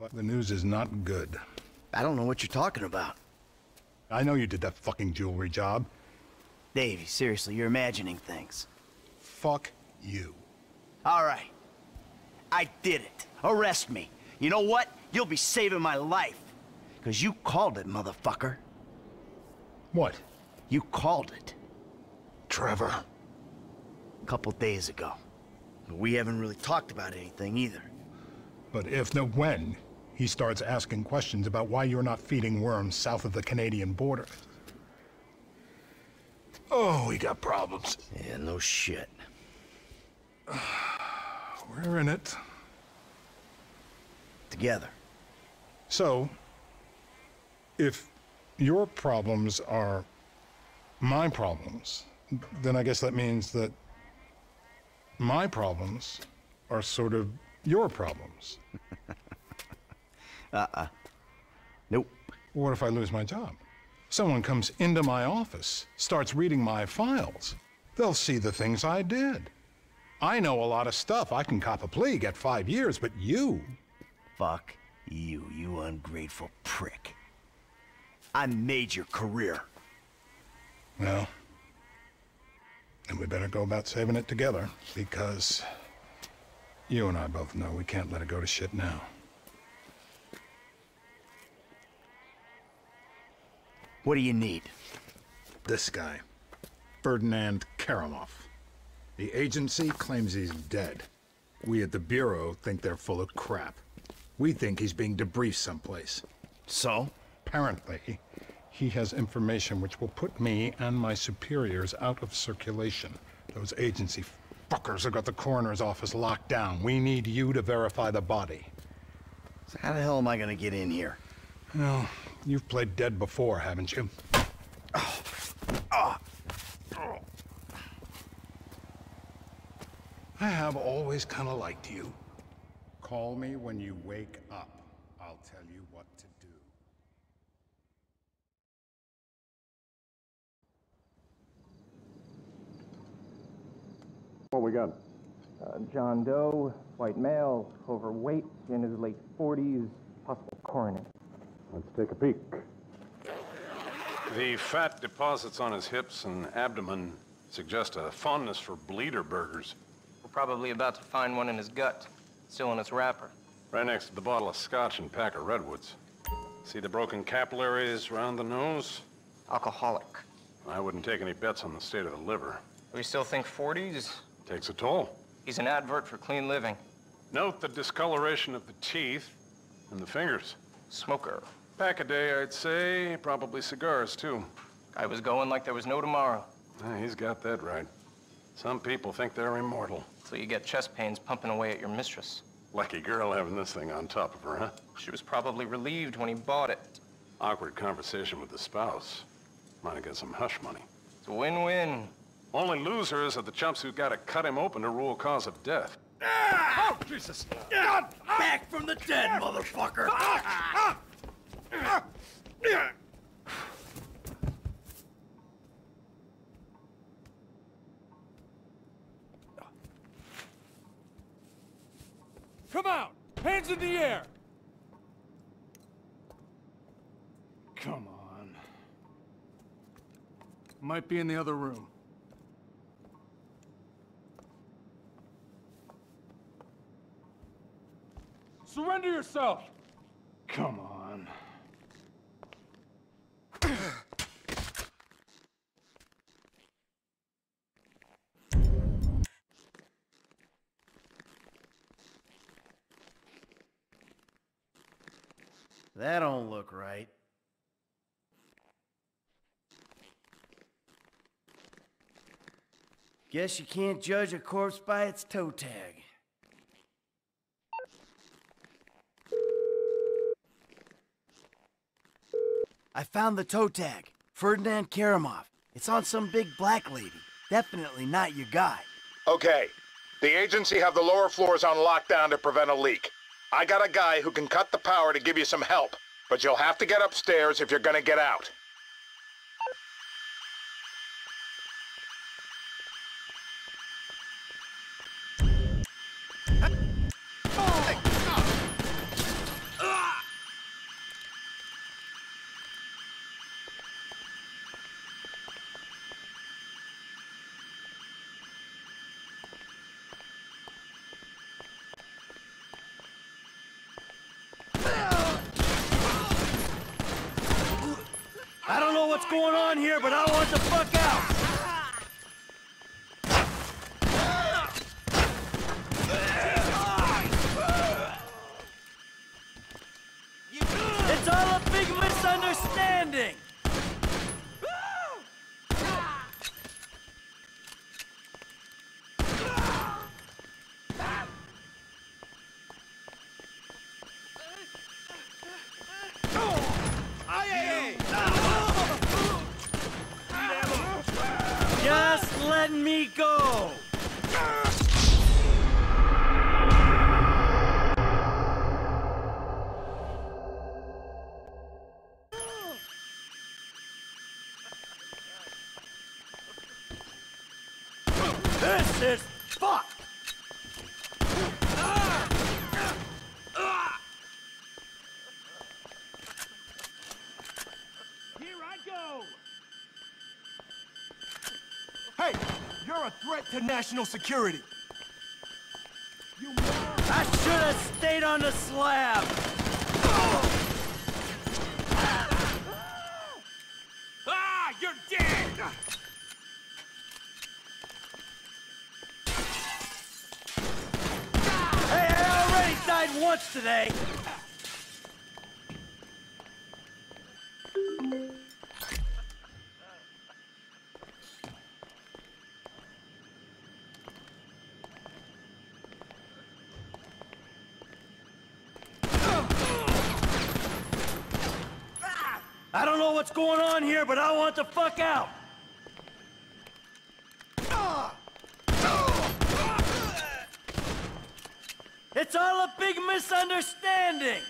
But the news is not good. I don't know what you're talking about. I know you did that fucking jewelry job. Davey, seriously, you're imagining things. Fuck you. All right. I did it. Arrest me. You know what? You'll be saving my life. Because you called it, motherfucker. What? You called it. Trevor. A couple days ago. We haven't really talked about anything either. But if, no when, he starts asking questions about why you're not feeding worms south of the Canadian border. Oh, we got problems. Yeah, no shit. We're in it. Together. So, if your problems are my problems, then I guess that means that my problems are sort of your problems. Uh-uh. Nope. What if I lose my job? Someone comes into my office, starts reading my files. They'll see the things I did. I know a lot of stuff. I can cop a plea, get five years, but you... Fuck you, you ungrateful prick. I made your career. Well, then we better go about saving it together, because you and I both know we can't let it go to shit now. What do you need? This guy, Ferdinand Kerimov. The agency claims he's dead. We at the Bureau think they're full of crap. We think he's being debriefed someplace. So? Apparently, he has information which will put me and my superiors out of circulation. Those agency fuckers have got the coroner's office locked down. We need you to verify the body. So how the hell am I gonna get in here? Well, you've played dead before, haven't you? I have always kind of liked you. Call me when you wake up. I'll tell you what to do. What we got? Uh, John Doe, white male, overweight, in his late 40s, possible coronary. Let's take a peek. The fat deposits on his hips and abdomen suggest a fondness for bleeder burgers. We're probably about to find one in his gut, still in its wrapper. Right next to the bottle of scotch and pack of redwoods. See the broken capillaries around the nose? Alcoholic. I wouldn't take any bets on the state of the liver. We still think 40s? Takes a toll. He's an advert for clean living. Note the discoloration of the teeth and the fingers. Smoker. Pack a day, I'd say. Probably cigars, too. Guy was going like there was no tomorrow. Ah, he's got that right. Some people think they're immortal. So you get chest pains pumping away at your mistress. Lucky girl having this thing on top of her, huh? She was probably relieved when he bought it. Awkward conversation with the spouse. Might have got some hush money. It's a win-win. Only losers are the chumps who gotta cut him open to rule cause of death. Oh, Jesus! Back from the dead, motherfucker! Come out! Hands in the air! Come on. Might be in the other room. Surrender yourself! Come on. That don't look right. Guess you can't judge a corpse by its toe tag. I found the toe tag. Ferdinand Kerimov. It's on some big black lady. Definitely not your guy. Okay. The agency have the lower floors on lockdown to prevent a leak. I got a guy who can cut the power to give you some help, but you'll have to get upstairs if you're gonna get out. Know what's going on here, but I want the fuck out! It's all a big misunderstanding! This is fucked! Here I go! Hey, you're a threat to national security. I should have stayed on the slab! Once today! I don't know what's going on here, but I want the fuck out! It's all a big misunderstanding!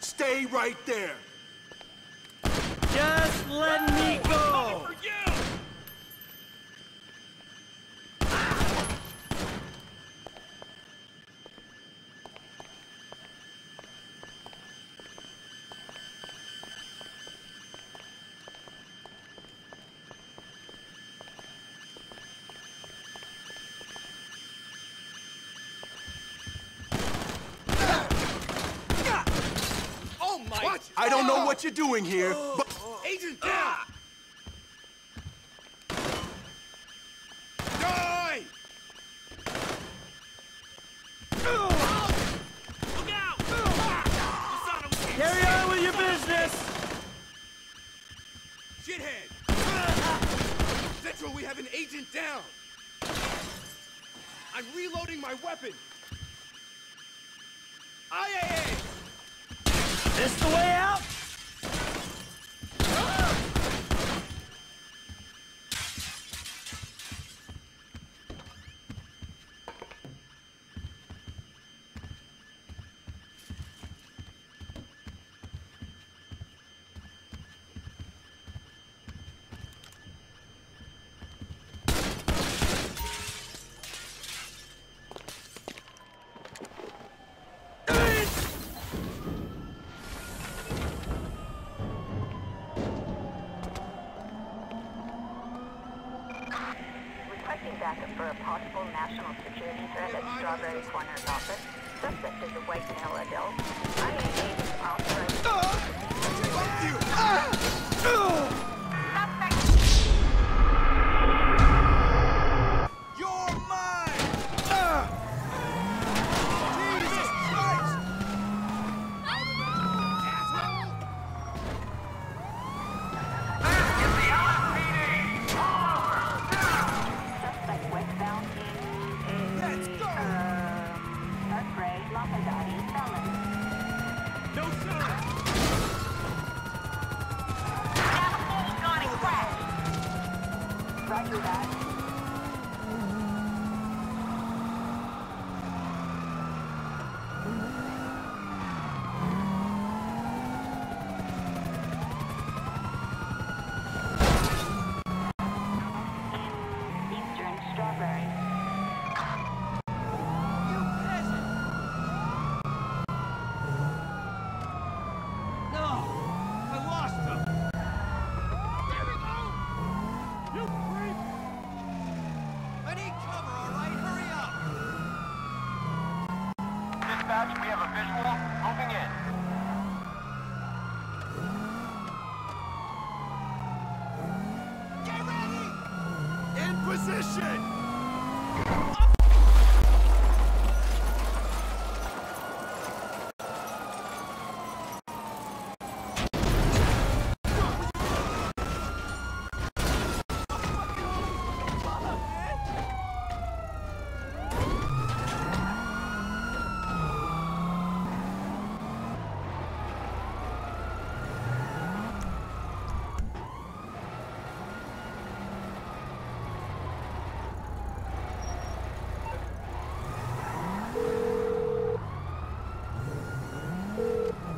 Stay right there. Just let me I don't know what you're doing here, oh. but Agent down! die! Look out! Carry on with your business! Shithead! Central, we have an agent down. I'm reloading my weapon. IAA! This the way out? National security threat at Strawberry Corner's office. Suspect is a white male adult. Roger that. In Eastern Strawberry. No! I lost him! There we go! You creep!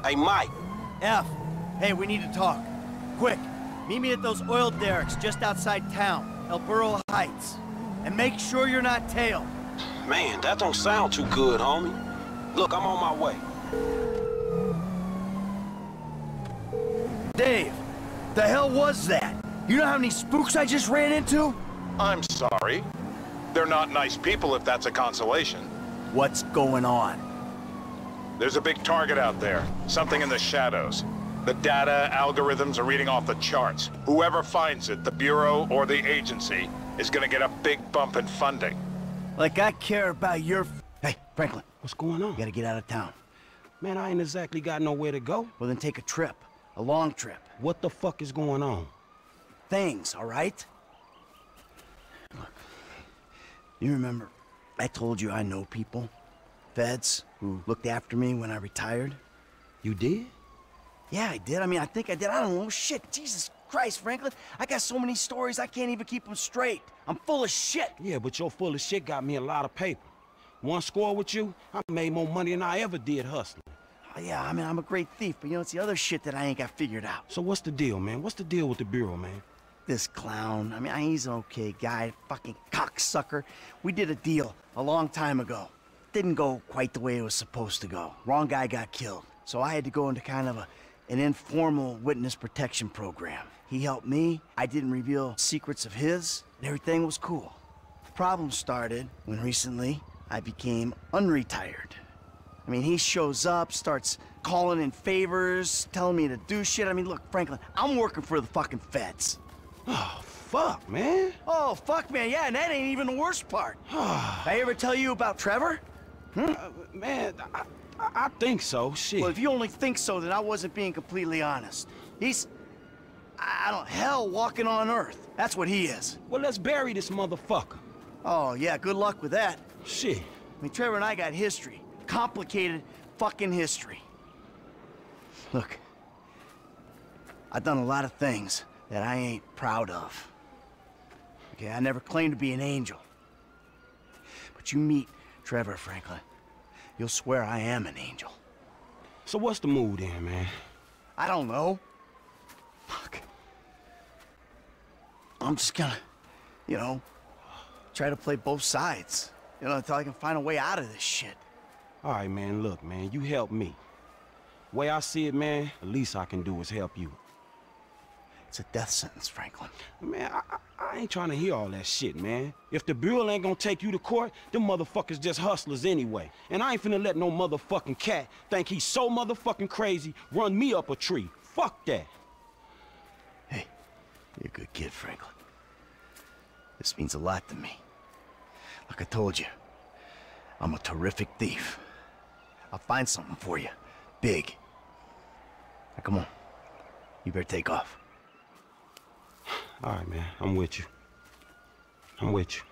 Hey, Mike. F. Hey, we need to talk. Quick. Meet me at those oil derricks just outside town, El Burro Heights. And make sure you're not tailed. Man, that don't sound too good, homie. Look, I'm on my way. Dave, the hell was that? You know how many spooks I just ran into? I'm sorry. They're not nice people if that's a consolation. What's going on? There's a big target out there. Something in the shadows. The data algorithms are reading off the charts. Whoever finds it, the Bureau or the agency, is gonna get a big bump in funding. Like I care about your... Hey, Franklin, What's going on? you gotta get out of town. Man, I ain't exactly got nowhere to go. Well, then take a trip. A long trip. What the fuck is going on? Things, all right? Look, you remember I told you I know people? Feds who looked after me when I retired? You did? Yeah, I did. I mean, I think I did. I don't know. Shit, Jesus Christ, Franklin. I got so many stories, I can't even keep them straight. I'm full of shit. Yeah, but your full of shit got me a lot of paper. One score with you, I made more money than I ever did hustling. Oh, yeah, I mean, I'm a great thief, but you know, it's the other shit that I ain't got figured out. So what's the deal, man? What's the deal with the Bureau, man? This clown, I mean, he's an okay guy, fucking cocksucker. We did a deal a long time ago. Didn't go quite the way it was supposed to go. Wrong guy got killed. So I had to go into kind of a, an informal witness protection program. He helped me, I didn't reveal secrets of his, and everything was cool. The problem started when recently I became unretired. I mean, he shows up, starts calling in favors, telling me to do shit. I mean, look, Franklin, I'm working for the fucking feds. Oh, fuck, man. Oh, fuck, man, yeah, and that ain't even the worst part. Did I ever tell you about Trevor? Uh, man, I, I, I think so. Shit. Well, if you only think so, then I wasn't being completely honest. He's, I don't, hell walking on Earth. That's what he is. well, let's bury this motherfucker. Oh, yeah, good luck with that. Shit. I mean, Trevor and I got history. Complicated fucking history. Look, I've done a lot of things that I ain't proud of. Okay, I never claimed to be an angel. But you meet Trevor Franklin, you'll swear I am an angel. So what's the mood then, man? I don't know. Fuck. I'm just gonna, you know, try to play both sides. You know, until I can find a way out of this shit. All right, man, look, man, you help me. Way I see it, man, the least I can do is help you. It's a death sentence, Franklin. Man, I, I, ain't trying to hear all that shit, man. If the Bureau ain't gonna take you to court, them motherfuckers just hustlers anyway. And I ain't finna let no motherfucking cat think he's so motherfucking crazy run me up a tree. Fuck that. Hey, you're a good kid, Franklin. This means a lot to me. Like I told you, I'm a terrific thief. I'll find something for you. Big. Now, come on. You better take off. All right, man, I'm with you. I'm with you.